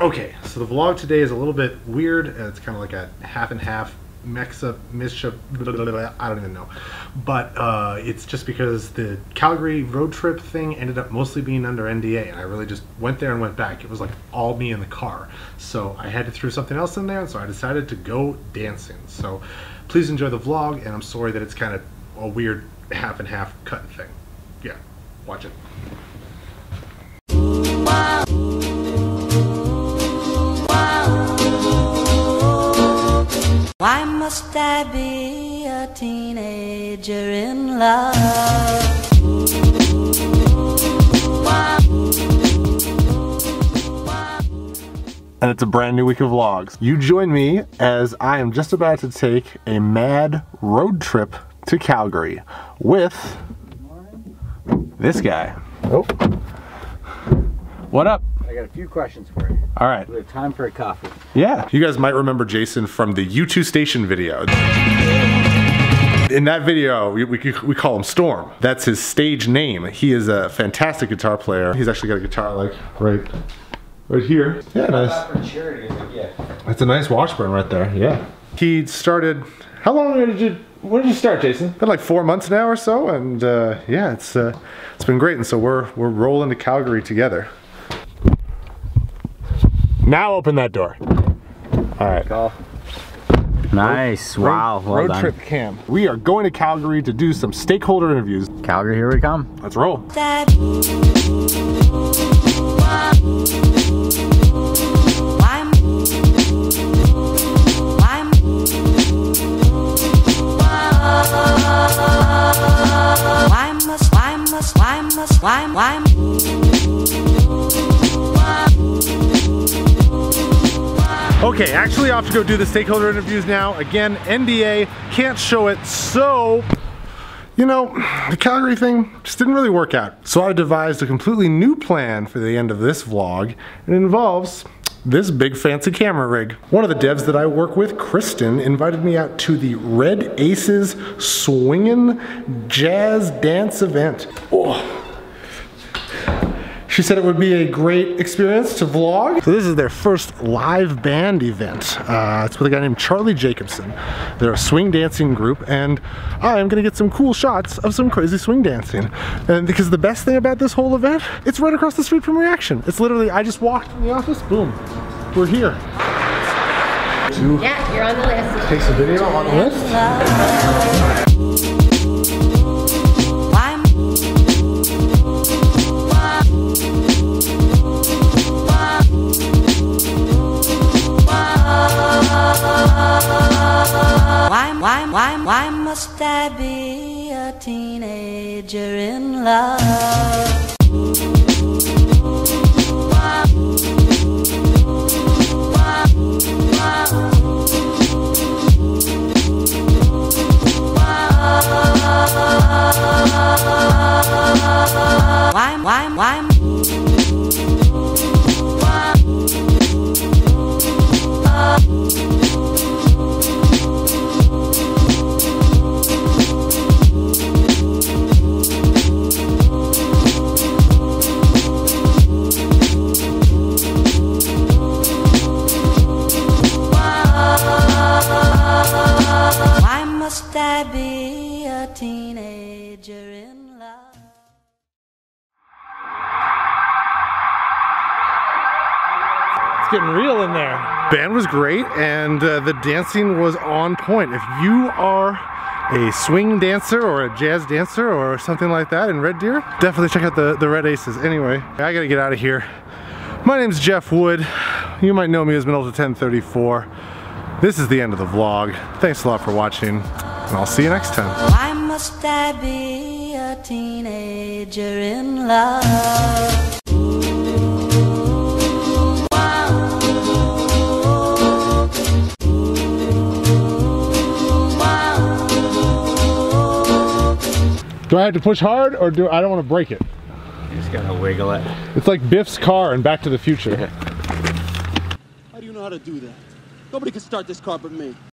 Okay, so the vlog today is a little bit weird. It's kind of like a half and half mix up, blah, blah, blah, blah, I don't even know. But uh, it's just because the Calgary road trip thing ended up mostly being under NDA, and I really just went there and went back. It was like all me in the car. So I had to throw something else in there, and so I decided to go dancing. So please enjoy the vlog, and I'm sorry that it's kind of a weird half and half cut thing. Yeah, watch it. Why must I be a teenager in love? and it's a brand new week of vlogs. You join me as I am just about to take a mad road trip to Calgary with this guy. Oh. What up? I got a few questions for you. All right. We have time for a coffee. Yeah. You guys might remember Jason from the U2 station video. In that video, we, we, we call him Storm. That's his stage name. He is a fantastic guitar player. He's actually got a guitar like right right here. Yeah, nice. for charity as a. That's a nice washburn right there. Yeah. He started. How long did you? When did you start, Jason? Been like four months now or so, and uh, yeah, it's uh, it's been great. And so we're we're rolling to Calgary together. Now open that door. All right. Call. Nice. Wow. Well road done. trip cam. We are going to Calgary to do some stakeholder interviews. Calgary, here we come. Let's roll. That Okay, actually, I have to go do the stakeholder interviews now. Again, NDA can't show it, so you know, the Calgary thing just didn't really work out. So I devised a completely new plan for the end of this vlog. It involves this big fancy camera rig. One of the devs that I work with, Kristen, invited me out to the Red Aces Swingin' Jazz Dance event. Oh. She said it would be a great experience to vlog. So this is their first live band event. Uh, it's with a guy named Charlie Jacobson. They're a swing dancing group and I am gonna get some cool shots of some crazy swing dancing. And because the best thing about this whole event, it's right across the street from Reaction. It's literally, I just walked in the office, boom, we're here. Yeah, you're on the list. take some video on the list. Must I be a teenager in love? Teenager in love? It's getting real in there. Band was great and uh, the dancing was on point. If you are a swing dancer or a jazz dancer or something like that in Red Deer, definitely check out the, the Red Aces. Anyway, I gotta get out of here. My name's Jeff Wood. You might know me as Minolta 1034. This is the end of the vlog. Thanks a lot for watching and I'll see you next time. Why must I be a teenager in love? Do I have to push hard or do I don't want to break it? You just gotta wiggle it. It's like Biff's car in Back to the Future. How do you know how to do that? Nobody can start this car but me.